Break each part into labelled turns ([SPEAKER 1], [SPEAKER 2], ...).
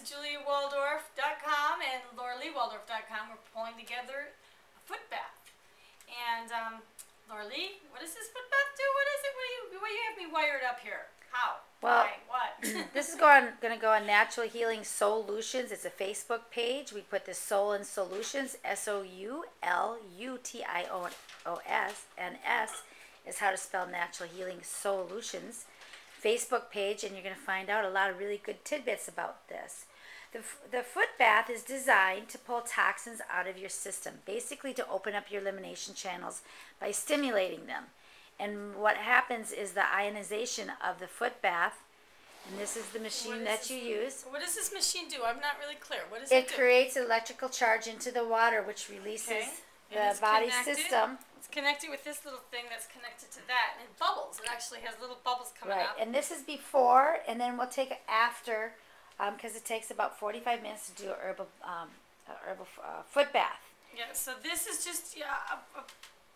[SPEAKER 1] is JuliaWaldorf.com and LauraLeeWaldorf.com. We're pulling together a foot bath. And um, Laura Lee, what does this foot bath do? What is it? What do you, what do you have me wired up here? How?
[SPEAKER 2] Well,
[SPEAKER 1] Why? What?
[SPEAKER 2] this is going going to go on Natural Healing Solutions. It's a Facebook page. We put the Soul and Solutions, S O U L U T I O O S, and S is how to spell Natural Healing Solutions. Facebook page, and you're going to find out a lot of really good tidbits about this. The, the foot bath is designed to pull toxins out of your system, basically to open up your elimination channels by stimulating them. And what happens is the ionization of the foot bath, and this is the machine that you use.
[SPEAKER 1] What does this machine do? I'm not really clear. What does it,
[SPEAKER 2] It
[SPEAKER 1] do?
[SPEAKER 2] creates electrical charge into the water, which releases
[SPEAKER 1] Okay.
[SPEAKER 2] The body
[SPEAKER 1] connected?
[SPEAKER 2] system.
[SPEAKER 1] It's connected with this little thing that's connected to that, and it bubbles. Actually has little bubbles coming
[SPEAKER 2] Right,
[SPEAKER 1] up.
[SPEAKER 2] and this is before, and then we'll take it after, because it takes about 45 minutes to do a herbal, um, a herbal uh, foot bath.
[SPEAKER 1] Yeah, so this is just yeah, uh,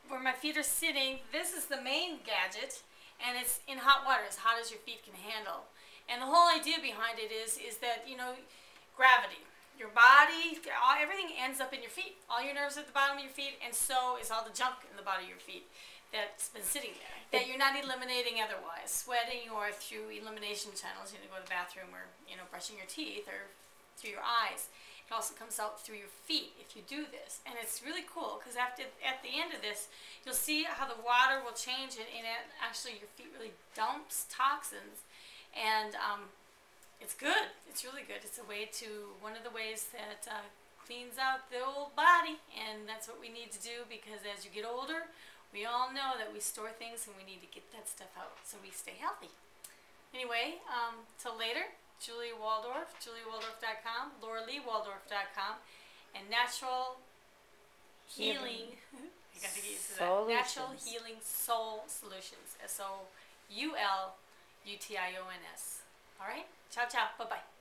[SPEAKER 1] where my feet are sitting. This is the main gadget, and it's in hot water, as hot as your feet can handle. And the whole idea behind it is is that you know, gravity. Your body, all, everything ends up in your feet. All your nerves are at the bottom of your feet, and so is all the junk in the bottom of your feet that's been sitting there that you're not eliminating otherwise, sweating or through elimination channels. You know, go to the bathroom or you know, brushing your teeth or through your eyes. It also comes out through your feet if you do this, and it's really cool because after at the end of this, you'll see how the water will change and, and it, actually your feet really dumps toxins, and um, it's good. It's really good. It's a way to one of the ways that uh, cleans out the old body, and that's what we need to do because as you get older, we all know that we store things and we need to get that stuff out so we stay healthy. Anyway, um, till later. Julia Waldorf, juliawaldorf.com, lauraleewaldorf.com, and Natural Healing. I got to get used to that. Natural Healing Soul Solutions. S O U L U T I O N S. All right? Ciao, ciao. Bye bye.